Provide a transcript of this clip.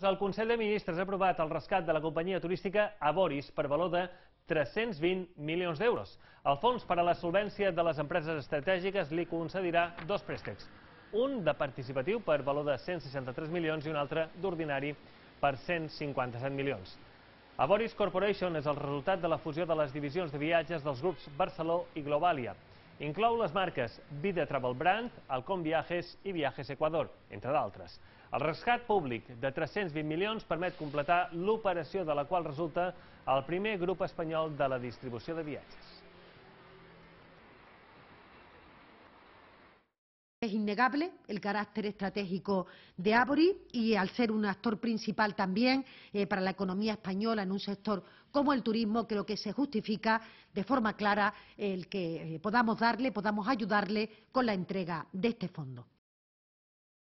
El Consell de Ministres ha aprovat el rescat de la companyia turística Aboris per valor de 320 milions d'euros. El Fons per a la Solvència de les Empreses Estratègiques li concedirà dos préstecs. Un de participatiu per valor de 163 milions i un altre d'ordinari per 157 milions. Aboris Corporation és el resultat de la fusió de les divisions de viatges dels grups Barceló i Globalia. Inclou les marques Vida Travel Brand, Alcom Viajes i Viajes Ecuador, entre d'altres. El rescat públic de 320 milions permet completar l'operació de la qual resulta el primer grup espanyol de la distribució de viatges. Es innegable el carácter estratégico de Abori y al ser un actor principal también eh, para la economía española en un sector como el turismo, creo que se justifica de forma clara el que eh, podamos darle, podamos ayudarle con la entrega de este fondo.